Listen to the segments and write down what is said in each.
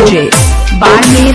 DJ Barmer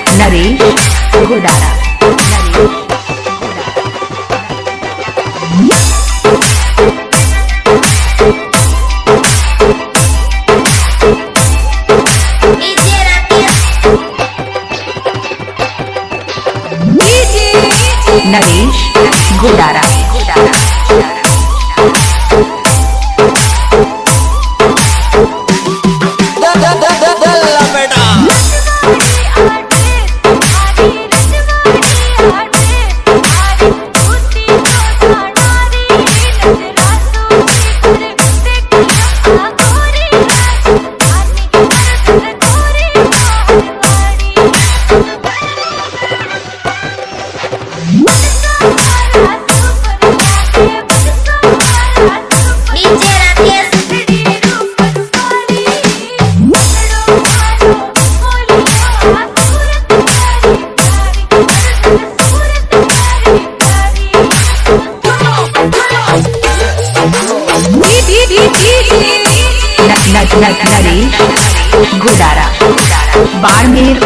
Naresh Godara Naresh Godara Naresh Godara Barmer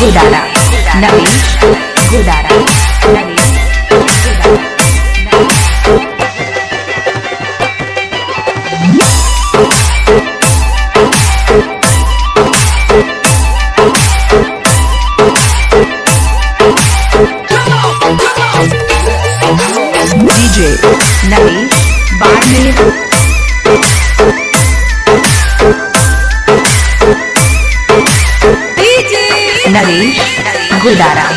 Godara Naresh Godara Godara DJ Barmer Naresh Gulara